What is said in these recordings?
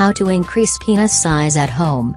How to increase penis size at home.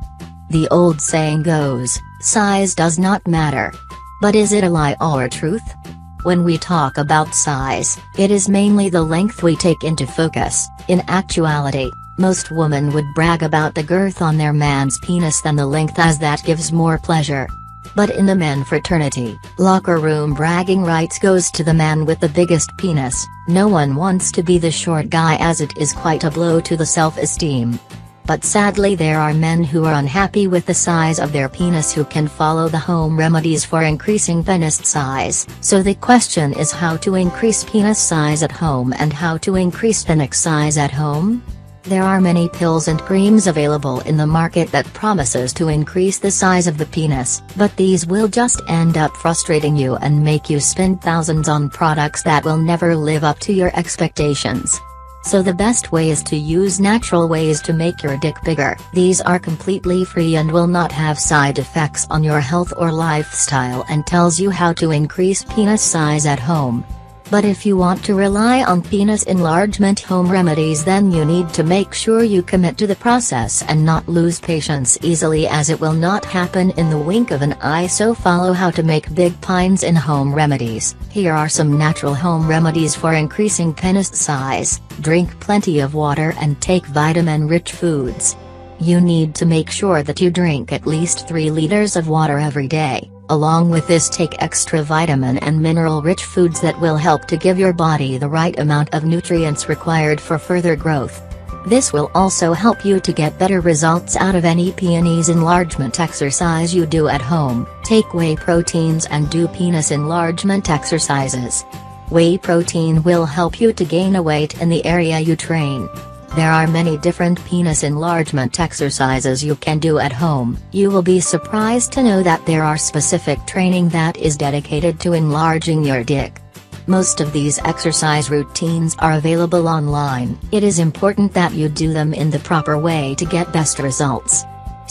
The old saying goes, size does not matter. But is it a lie or truth? When we talk about size, it is mainly the length we take into focus. In actuality, most women would brag about the girth on their man's penis than the length as that gives more pleasure. But in the men fraternity, locker room bragging rights goes to the man with the biggest penis, no one wants to be the short guy as it is quite a blow to the self-esteem. But sadly there are men who are unhappy with the size of their penis who can follow the home remedies for increasing penis size. So the question is how to increase penis size at home and how to increase penis size at home? There are many pills and creams available in the market that promises to increase the size of the penis, but these will just end up frustrating you and make you spend thousands on products that will never live up to your expectations. So the best way is to use natural ways to make your dick bigger. These are completely free and will not have side effects on your health or lifestyle and tells you how to increase penis size at home. But if you want to rely on penis enlargement home remedies then you need to make sure you commit to the process and not lose patience easily as it will not happen in the wink of an eye so follow how to make big pines in home remedies. Here are some natural home remedies for increasing penis size, drink plenty of water and take vitamin-rich foods. You need to make sure that you drink at least 3 liters of water every day. Along with this take extra vitamin and mineral-rich foods that will help to give your body the right amount of nutrients required for further growth. This will also help you to get better results out of any penis enlargement exercise you do at home. Take whey proteins and do penis enlargement exercises. Whey protein will help you to gain a weight in the area you train. There are many different penis enlargement exercises you can do at home. You will be surprised to know that there are specific training that is dedicated to enlarging your dick. Most of these exercise routines are available online. It is important that you do them in the proper way to get best results.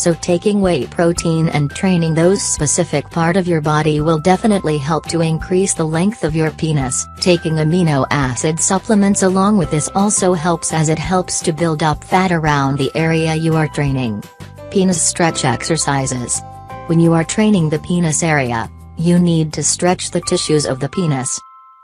So taking whey protein and training those specific part of your body will definitely help to increase the length of your penis. Taking amino acid supplements along with this also helps as it helps to build up fat around the area you are training. Penis stretch exercises. When you are training the penis area, you need to stretch the tissues of the penis.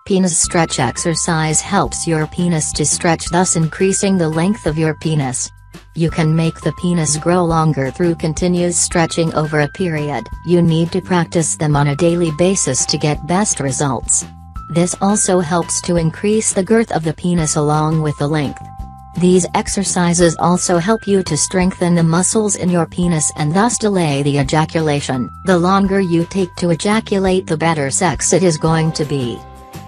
Penis stretch exercise helps your penis to stretch thus increasing the length of your penis. You can make the penis grow longer through continuous stretching over a period. You need to practice them on a daily basis to get best results. This also helps to increase the girth of the penis along with the length. These exercises also help you to strengthen the muscles in your penis and thus delay the ejaculation. The longer you take to ejaculate the better sex it is going to be.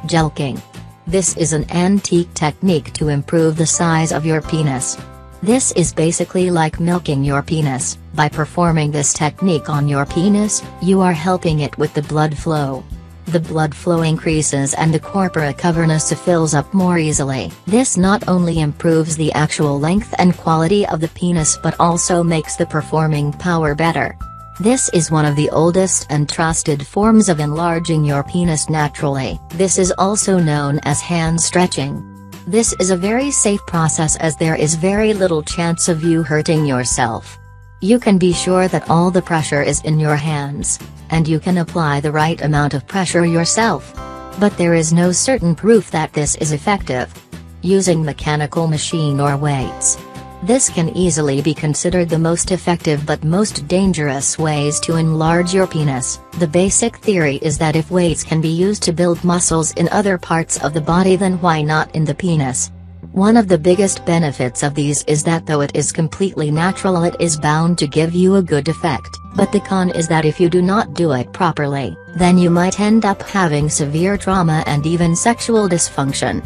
Jelking. This is an antique technique to improve the size of your penis. This is basically like milking your penis. By performing this technique on your penis, you are helping it with the blood flow. The blood flow increases and the corpora cavernosa fills up more easily. This not only improves the actual length and quality of the penis but also makes the performing power better. This is one of the oldest and trusted forms of enlarging your penis naturally. This is also known as hand stretching. This is a very safe process as there is very little chance of you hurting yourself. You can be sure that all the pressure is in your hands, and you can apply the right amount of pressure yourself. But there is no certain proof that this is effective. Using mechanical machine or weights. This can easily be considered the most effective but most dangerous ways to enlarge your penis. The basic theory is that if weights can be used to build muscles in other parts of the body then why not in the penis? One of the biggest benefits of these is that though it is completely natural it is bound to give you a good effect, but the con is that if you do not do it properly, then you might end up having severe trauma and even sexual dysfunction.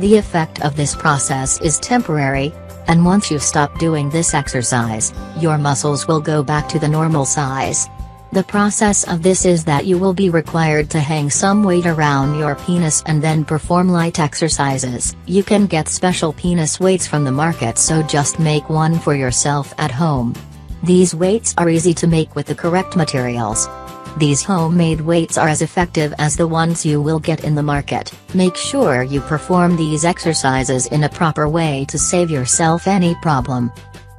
The effect of this process is temporary, and once you stop doing this exercise, your muscles will go back to the normal size. The process of this is that you will be required to hang some weight around your penis and then perform light exercises. You can get special penis weights from the market so just make one for yourself at home. These weights are easy to make with the correct materials. These homemade weights are as effective as the ones you will get in the market. Make sure you perform these exercises in a proper way to save yourself any problem.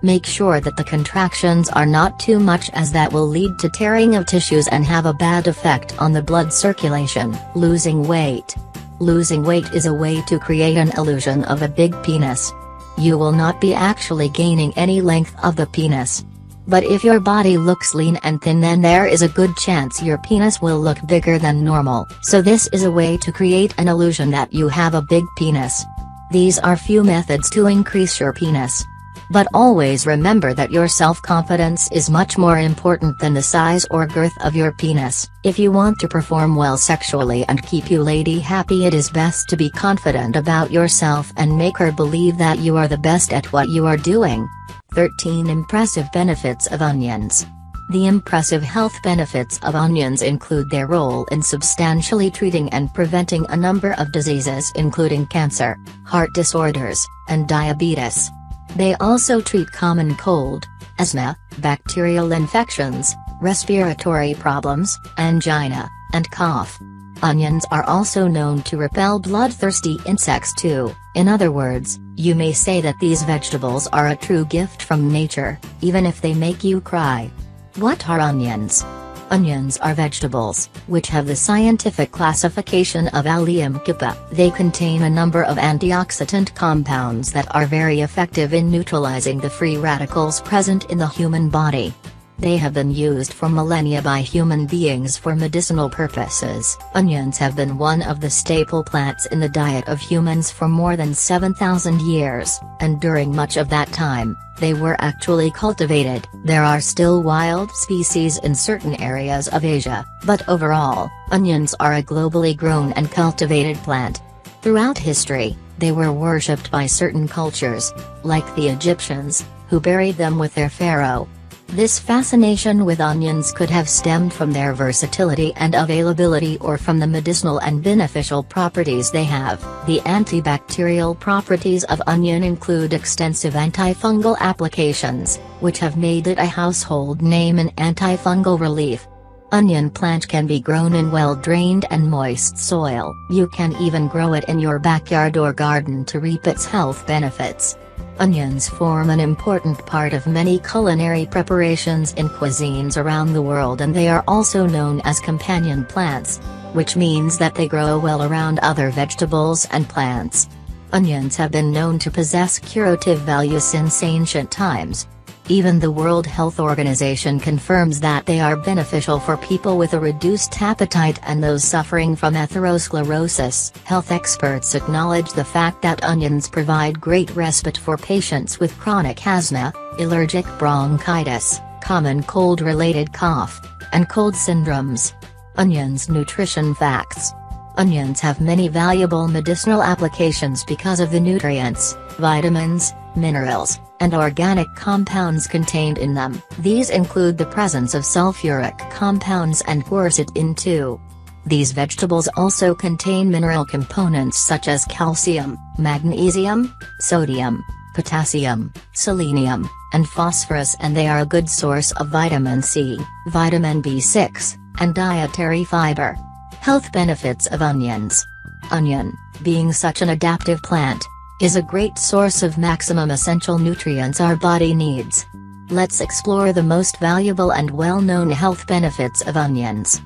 Make sure that the contractions are not too much as that will lead to tearing of tissues and have a bad effect on the blood circulation. Losing weight. Losing weight is a way to create an illusion of a big penis. You will not be actually gaining any length of the penis. But if your body looks lean and thin then there is a good chance your penis will look bigger than normal. So this is a way to create an illusion that you have a big penis. These are few methods to increase your penis. But always remember that your self-confidence is much more important than the size or girth of your penis. If you want to perform well sexually and keep you lady happy it is best to be confident about yourself and make her believe that you are the best at what you are doing. 13 Impressive Benefits of Onions the impressive health benefits of onions include their role in substantially treating and preventing a number of diseases including cancer, heart disorders, and diabetes. They also treat common cold, asthma, bacterial infections, respiratory problems, angina, and cough. Onions are also known to repel bloodthirsty insects too, in other words, you may say that these vegetables are a true gift from nature, even if they make you cry. What are onions? Onions are vegetables, which have the scientific classification of Allium cepa. They contain a number of antioxidant compounds that are very effective in neutralizing the free radicals present in the human body. They have been used for millennia by human beings for medicinal purposes. Onions have been one of the staple plants in the diet of humans for more than 7,000 years, and during much of that time, they were actually cultivated. There are still wild species in certain areas of Asia, but overall, onions are a globally grown and cultivated plant. Throughout history, they were worshipped by certain cultures, like the Egyptians, who buried them with their pharaoh, this fascination with onions could have stemmed from their versatility and availability or from the medicinal and beneficial properties they have. The antibacterial properties of onion include extensive antifungal applications, which have made it a household name in antifungal relief. Onion plant can be grown in well-drained and moist soil. You can even grow it in your backyard or garden to reap its health benefits. Onions form an important part of many culinary preparations in cuisines around the world and they are also known as companion plants, which means that they grow well around other vegetables and plants. Onions have been known to possess curative value since ancient times, even the World Health Organization confirms that they are beneficial for people with a reduced appetite and those suffering from atherosclerosis. Health experts acknowledge the fact that onions provide great respite for patients with chronic asthma, allergic bronchitis, common cold-related cough, and cold syndromes. Onions Nutrition Facts Onions have many valuable medicinal applications because of the nutrients, vitamins, minerals, and organic compounds contained in them. These include the presence of sulfuric compounds and quercetin too. These vegetables also contain mineral components such as calcium, magnesium, sodium, potassium, selenium, and phosphorus and they are a good source of vitamin C, vitamin B6, and dietary fiber. Health benefits of onions. Onion, being such an adaptive plant, is a great source of maximum essential nutrients our body needs. Let's explore the most valuable and well-known health benefits of onions.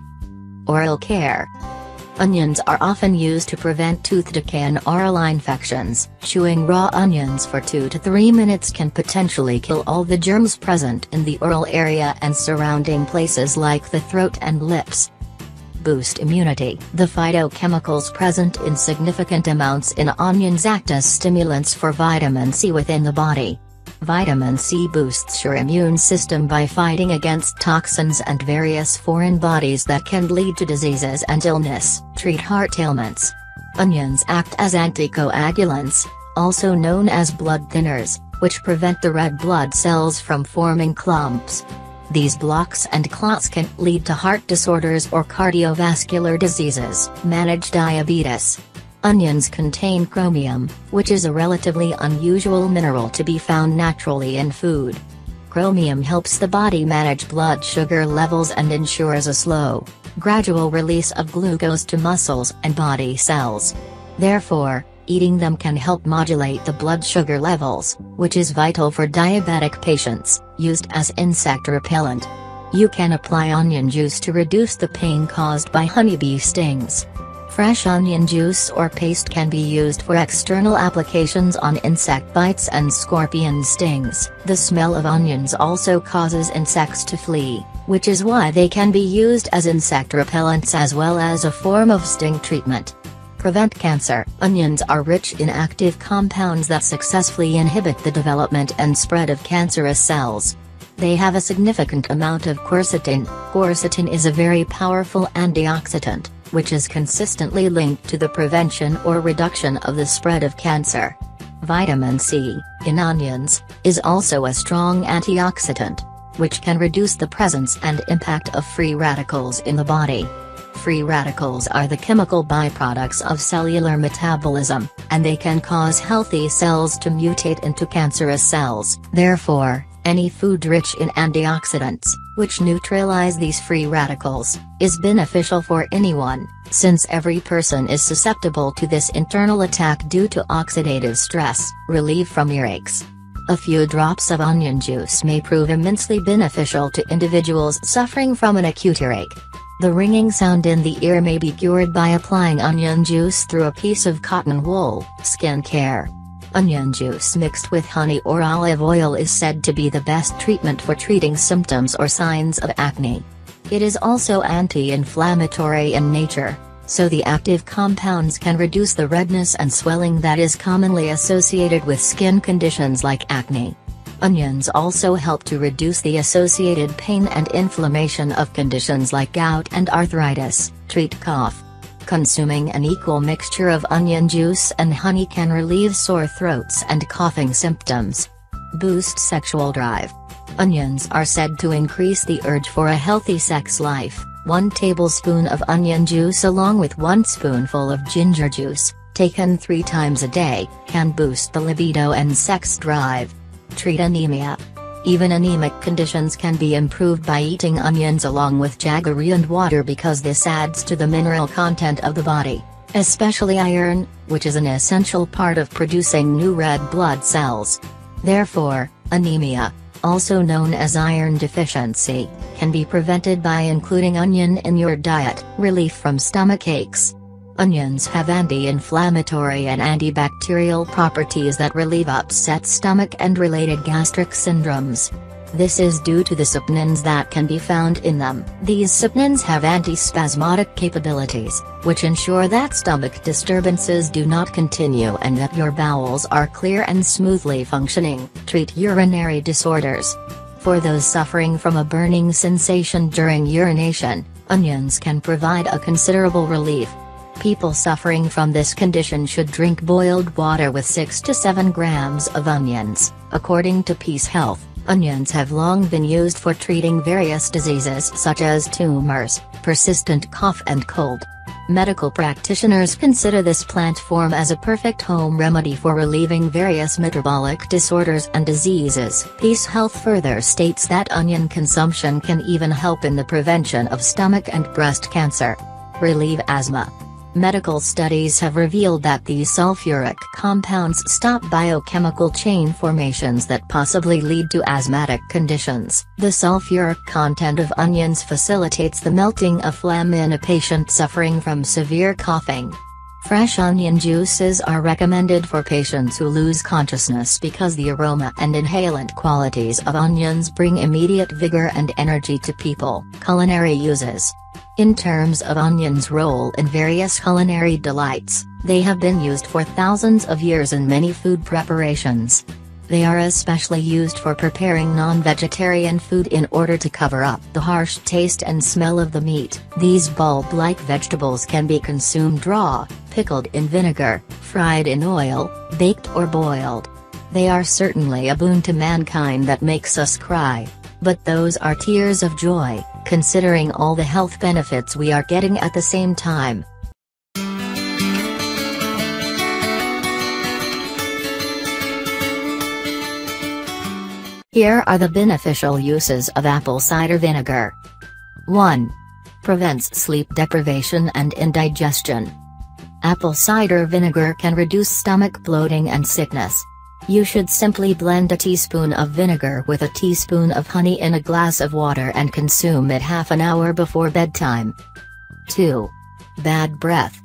Oral care. Onions are often used to prevent tooth decay and oral infections. Chewing raw onions for 2 to 3 minutes can potentially kill all the germs present in the oral area and surrounding places like the throat and lips boost immunity. The phytochemicals present in significant amounts in onions act as stimulants for vitamin C within the body. Vitamin C boosts your immune system by fighting against toxins and various foreign bodies that can lead to diseases and illness. Treat heart ailments. Onions act as anticoagulants, also known as blood thinners, which prevent the red blood cells from forming clumps. These blocks and clots can lead to heart disorders or cardiovascular diseases. Manage diabetes. Onions contain chromium, which is a relatively unusual mineral to be found naturally in food. Chromium helps the body manage blood sugar levels and ensures a slow, gradual release of glucose to muscles and body cells. Therefore, Eating them can help modulate the blood sugar levels, which is vital for diabetic patients, used as insect repellent. You can apply onion juice to reduce the pain caused by honeybee stings. Fresh onion juice or paste can be used for external applications on insect bites and scorpion stings. The smell of onions also causes insects to flee, which is why they can be used as insect repellents as well as a form of sting treatment. Prevent cancer. Onions are rich in active compounds that successfully inhibit the development and spread of cancerous cells. They have a significant amount of quercetin. Quercetin is a very powerful antioxidant which is consistently linked to the prevention or reduction of the spread of cancer. Vitamin C, in onions, is also a strong antioxidant, which can reduce the presence and impact of free radicals in the body. Free radicals are the chemical byproducts of cellular metabolism, and they can cause healthy cells to mutate into cancerous cells. Therefore, any food rich in antioxidants, which neutralize these free radicals, is beneficial for anyone, since every person is susceptible to this internal attack due to oxidative stress, relief from earaches. A few drops of onion juice may prove immensely beneficial to individuals suffering from an acute earache. The ringing sound in the ear may be cured by applying onion juice through a piece of cotton wool. Skin care. Onion juice mixed with honey or olive oil is said to be the best treatment for treating symptoms or signs of acne. It is also anti-inflammatory in nature, so the active compounds can reduce the redness and swelling that is commonly associated with skin conditions like acne. Onions also help to reduce the associated pain and inflammation of conditions like gout and arthritis, treat cough, Consuming an equal mixture of onion juice and honey can relieve sore throats and coughing symptoms. Boost sexual drive. Onions are said to increase the urge for a healthy sex life. 1 tablespoon of onion juice along with 1 spoonful of ginger juice, taken 3 times a day, can boost the libido and sex drive. Treat anemia. Even anemic conditions can be improved by eating onions along with jaggery and water because this adds to the mineral content of the body, especially iron, which is an essential part of producing new red blood cells. Therefore, anemia, also known as iron deficiency, can be prevented by including onion in your diet. Relief from stomach aches. Onions have anti-inflammatory and antibacterial properties that relieve upset stomach and related gastric syndromes. This is due to the saponins that can be found in them. These saponins have antispasmodic capabilities, which ensure that stomach disturbances do not continue and that your bowels are clear and smoothly functioning. Treat urinary disorders. For those suffering from a burning sensation during urination, onions can provide a considerable relief. People suffering from this condition should drink boiled water with 6 to 7 grams of onions. According to Peace Health, onions have long been used for treating various diseases such as tumors, persistent cough and cold. Medical practitioners consider this plant form as a perfect home remedy for relieving various metabolic disorders and diseases. Peace Health further states that onion consumption can even help in the prevention of stomach and breast cancer. Relieve asthma. Medical studies have revealed that these sulfuric compounds stop biochemical chain formations that possibly lead to asthmatic conditions. The sulfuric content of onions facilitates the melting of phlegm in a patient suffering from severe coughing. Fresh onion juices are recommended for patients who lose consciousness because the aroma and inhalant qualities of onions bring immediate vigor and energy to people. Culinary uses in terms of onions' role in various culinary delights, they have been used for thousands of years in many food preparations. They are especially used for preparing non-vegetarian food in order to cover up the harsh taste and smell of the meat. These bulb-like vegetables can be consumed raw, pickled in vinegar, fried in oil, baked or boiled. They are certainly a boon to mankind that makes us cry. But those are tears of joy considering all the health benefits we are getting at the same time. Here are the beneficial uses of apple cider vinegar. 1. Prevents sleep deprivation and indigestion. Apple cider vinegar can reduce stomach bloating and sickness. You should simply blend a teaspoon of vinegar with a teaspoon of honey in a glass of water and consume it half an hour before bedtime. 2. Bad breath.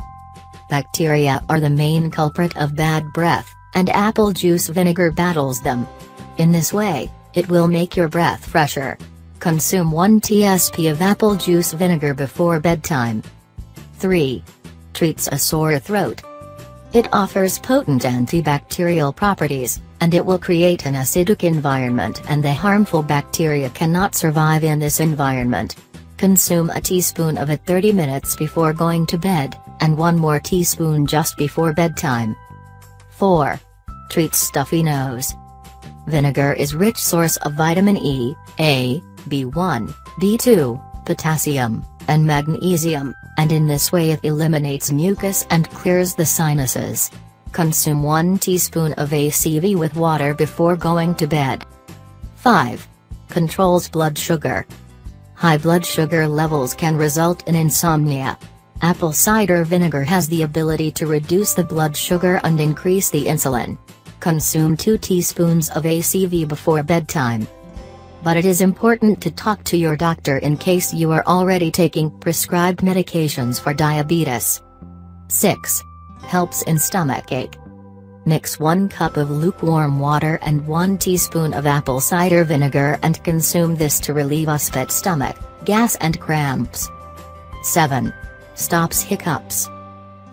Bacteria are the main culprit of bad breath, and apple juice vinegar battles them. In this way, it will make your breath fresher. Consume 1 tsp of apple juice vinegar before bedtime. 3. Treats a sore throat. It offers potent antibacterial properties, and it will create an acidic environment and the harmful bacteria cannot survive in this environment. Consume a teaspoon of it 30 minutes before going to bed, and one more teaspoon just before bedtime. 4. Treats stuffy nose. Vinegar is rich source of vitamin E, A, B1, B2, potassium, and magnesium, and in this way it eliminates mucus and clears the sinuses. Consume 1 teaspoon of ACV with water before going to bed. 5. Controls blood sugar. High blood sugar levels can result in insomnia. Apple cider vinegar has the ability to reduce the blood sugar and increase the insulin. Consume 2 teaspoons of ACV before bedtime. But it is important to talk to your doctor in case you are already taking prescribed medications for diabetes. 6. Helps in stomach ache. Mix 1 cup of lukewarm water and 1 teaspoon of apple cider vinegar and consume this to relieve upset stomach, gas and cramps. 7. Stops hiccups.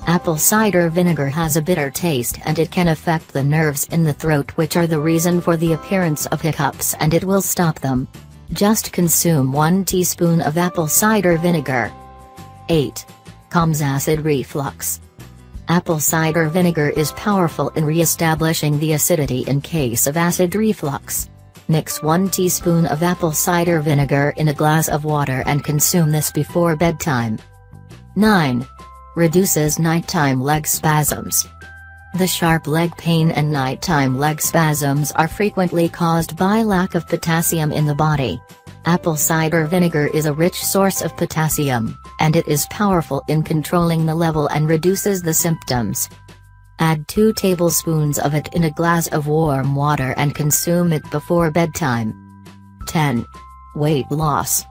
Apple cider vinegar has a bitter taste and it can affect the nerves in the throat which are the reason for the appearance of hiccups and it will stop them. Just consume 1 teaspoon of apple cider vinegar. 8. Calms acid reflux. Apple cider vinegar is powerful in re-establishing the acidity in case of acid reflux. Mix 1 teaspoon of apple cider vinegar in a glass of water and consume this before bedtime. 9. Reduces nighttime leg spasms. The sharp leg pain and nighttime leg spasms are frequently caused by lack of potassium in the body. Apple cider vinegar is a rich source of potassium, and it is powerful in controlling the level and reduces the symptoms. Add 2 tablespoons of it in a glass of warm water and consume it before bedtime. 10. Weight loss.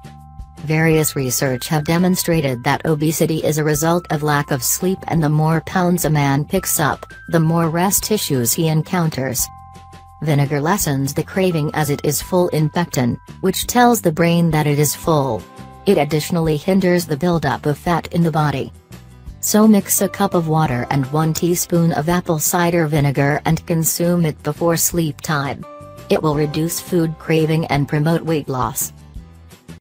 Various research have demonstrated that obesity is a result of lack of sleep and the more pounds a man picks up, the more rest issues he encounters. Vinegar lessens the craving as it is full in pectin, which tells the brain that it is full. It additionally hinders the buildup of fat in the body. So mix a cup of water and 1 teaspoon of apple cider vinegar and consume it before sleep time. It will reduce food craving and promote weight loss.